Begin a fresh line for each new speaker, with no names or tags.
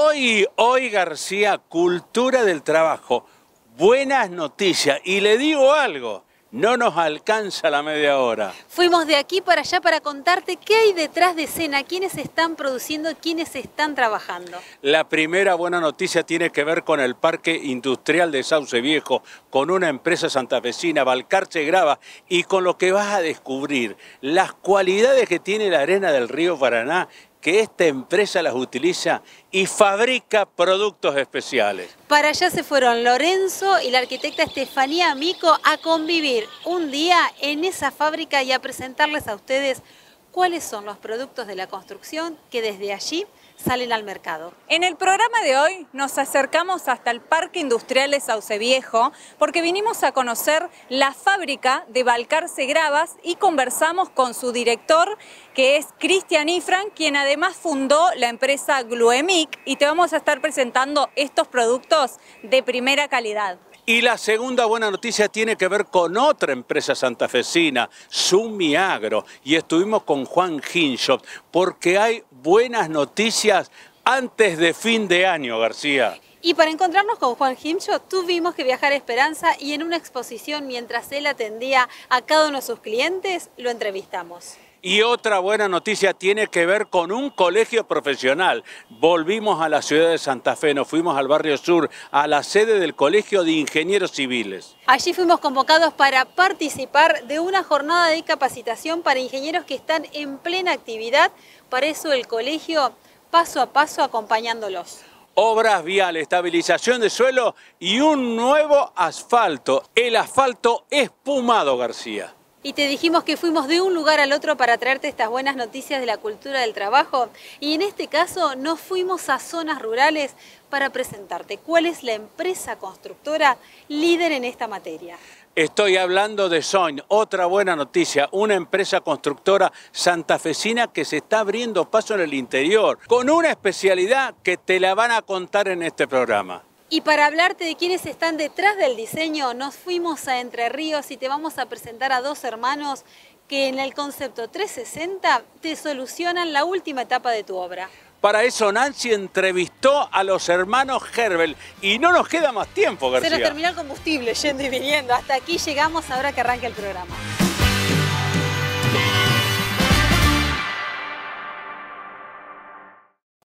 Hoy, hoy García, cultura del trabajo. Buenas noticias. Y le digo algo, no nos alcanza la media hora.
Fuimos de aquí para allá para contarte qué hay detrás de escena, quiénes están produciendo, quiénes están trabajando.
La primera buena noticia tiene que ver con el Parque Industrial de Sauce Viejo, con una empresa santafesina, Balcarce Grava, y con lo que vas a descubrir, las cualidades que tiene la arena del río Paraná que esta empresa las utiliza y fabrica productos especiales.
Para allá se fueron Lorenzo y la arquitecta Estefanía Amico a convivir un día en esa fábrica y a presentarles a ustedes cuáles son los productos de la construcción que desde allí salen al mercado.
En el programa de hoy nos acercamos hasta el Parque Industrial de Sauce Viejo porque vinimos a conocer la fábrica de Balcarce Gravas y conversamos con su director que es Cristian Ifran, quien además fundó la empresa Gluemic y te vamos a estar presentando estos productos de primera calidad.
Y la segunda buena noticia tiene que ver con otra empresa santafesina, Sumiagro, y estuvimos con Juan Hinshop, porque hay buenas noticias antes de fin de año, García.
Y para encontrarnos con Juan Hinshop tuvimos que viajar a Esperanza y en una exposición mientras él atendía a cada uno de sus clientes, lo entrevistamos.
Y otra buena noticia tiene que ver con un colegio profesional. Volvimos a la ciudad de Santa Fe, nos fuimos al barrio sur, a la sede del Colegio de Ingenieros Civiles.
Allí fuimos convocados para participar de una jornada de capacitación para ingenieros que están en plena actividad. Para eso el colegio paso a paso acompañándolos
obras viales, estabilización de suelo y un nuevo asfalto, el asfalto espumado García.
Y te dijimos que fuimos de un lugar al otro para traerte estas buenas noticias de la cultura del trabajo. Y en este caso nos fuimos a zonas rurales para presentarte cuál es la empresa constructora líder en esta materia.
Estoy hablando de Soin, otra buena noticia, una empresa constructora santafesina que se está abriendo paso en el interior, con una especialidad que te la van a contar en este programa.
Y para hablarte de quiénes están detrás del diseño, nos fuimos a Entre Ríos y te vamos a presentar a dos hermanos que en el concepto 360 te solucionan la última etapa de tu obra.
Para eso Nancy entrevistó a los hermanos Herbel y no nos queda más tiempo, García.
Se nos terminó el combustible yendo y viniendo. Hasta aquí llegamos ahora que arranca el programa.